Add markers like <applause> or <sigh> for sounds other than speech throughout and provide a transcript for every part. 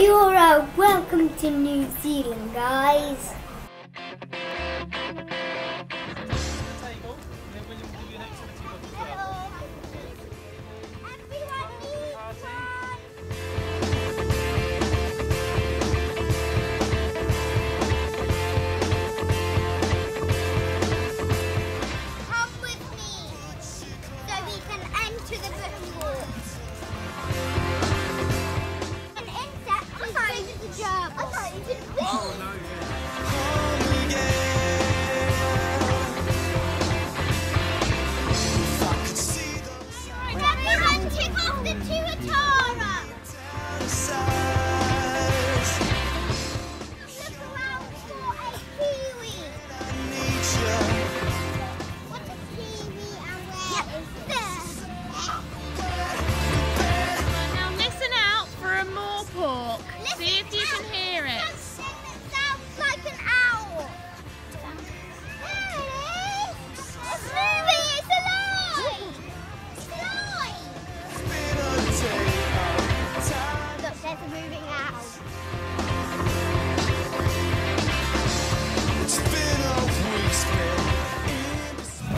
Kia ora, uh, welcome to New Zealand, guys. Oh, no,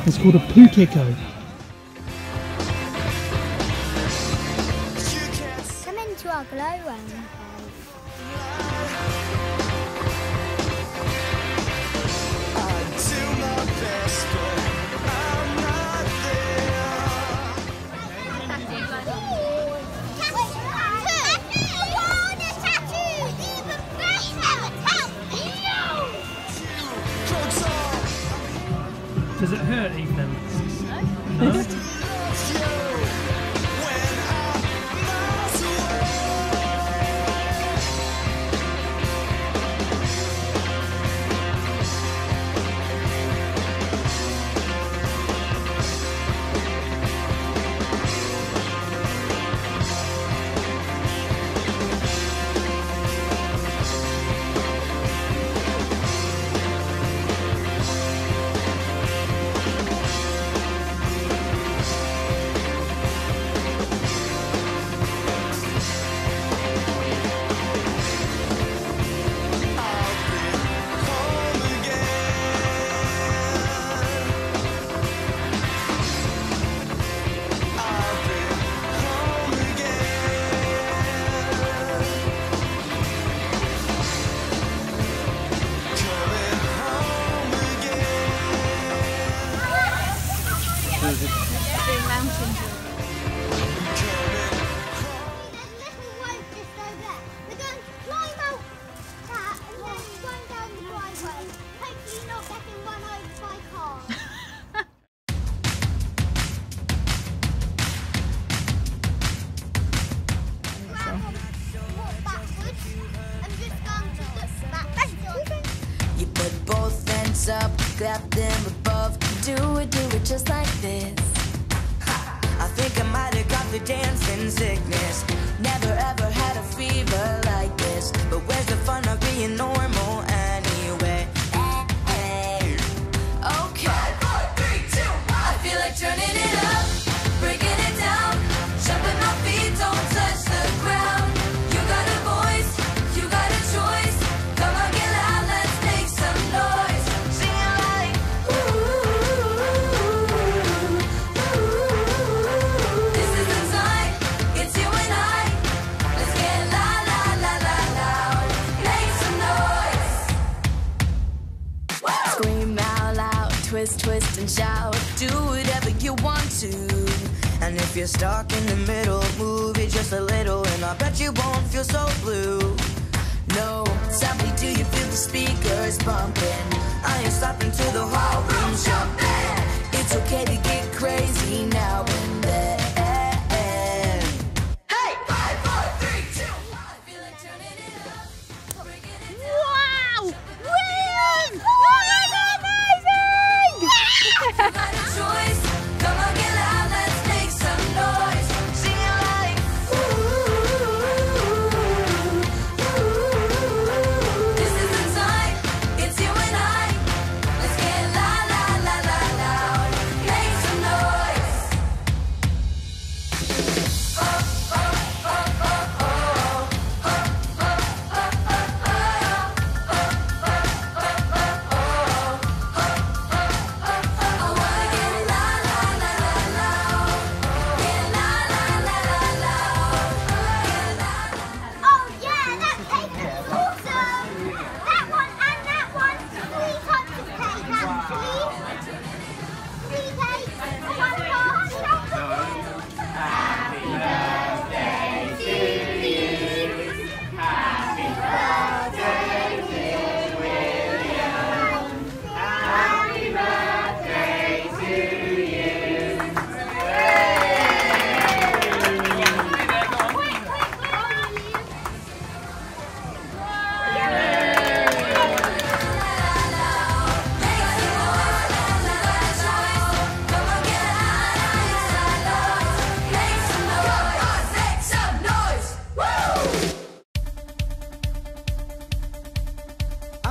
It's called a pukeko. Come into our glow round hands up, clap them above. Do it, do it just like this. I think I might have got the dancing sickness. Never ever had a fever like this. But where's the fun of being normal twist, and shout. Do whatever you want to. And if you're stuck in the middle, move it just a little, and I bet you won't feel so blue. No, tell me, do you feel the speakers bumping? I ain't stopping till the whole room's jumping. It's okay to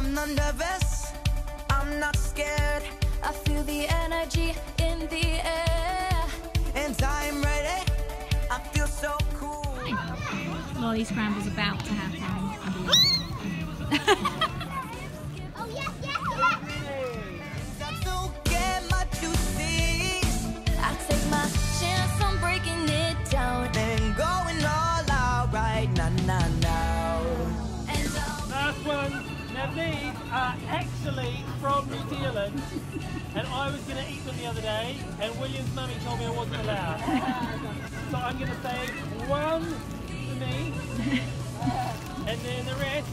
not nervous, I'm not scared. I feel the energy in the air. And I'm ready, I feel so cool. Lolly Scramble's about to happen. <laughs> <laughs> New <laughs> and I was going to eat them the other day, and William's mummy told me I wasn't allowed. so I'm going to say one for me, <laughs> and then the rest.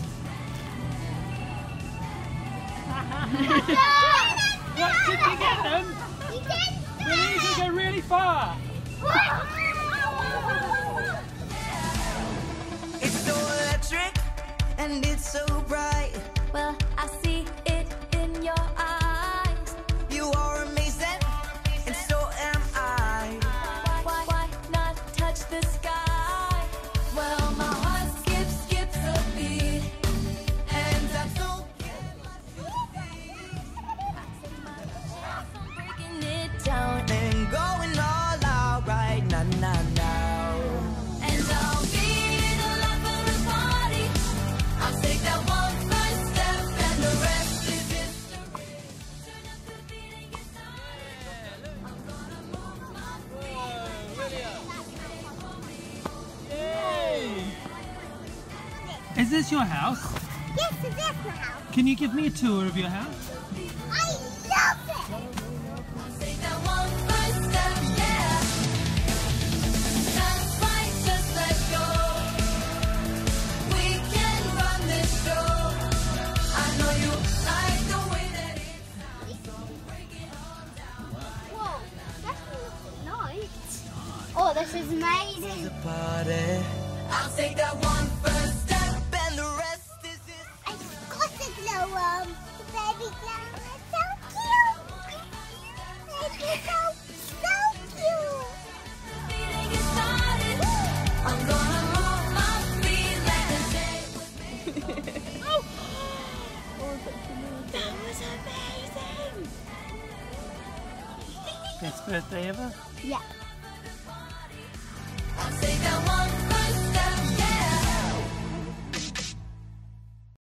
<laughs> What? Did you get them? You did Well, these will go really far. It's so electric and it's so bright. Is this your house? Yes, it is the house. Can you give me a tour of your house? Best birthday ever? Yeah.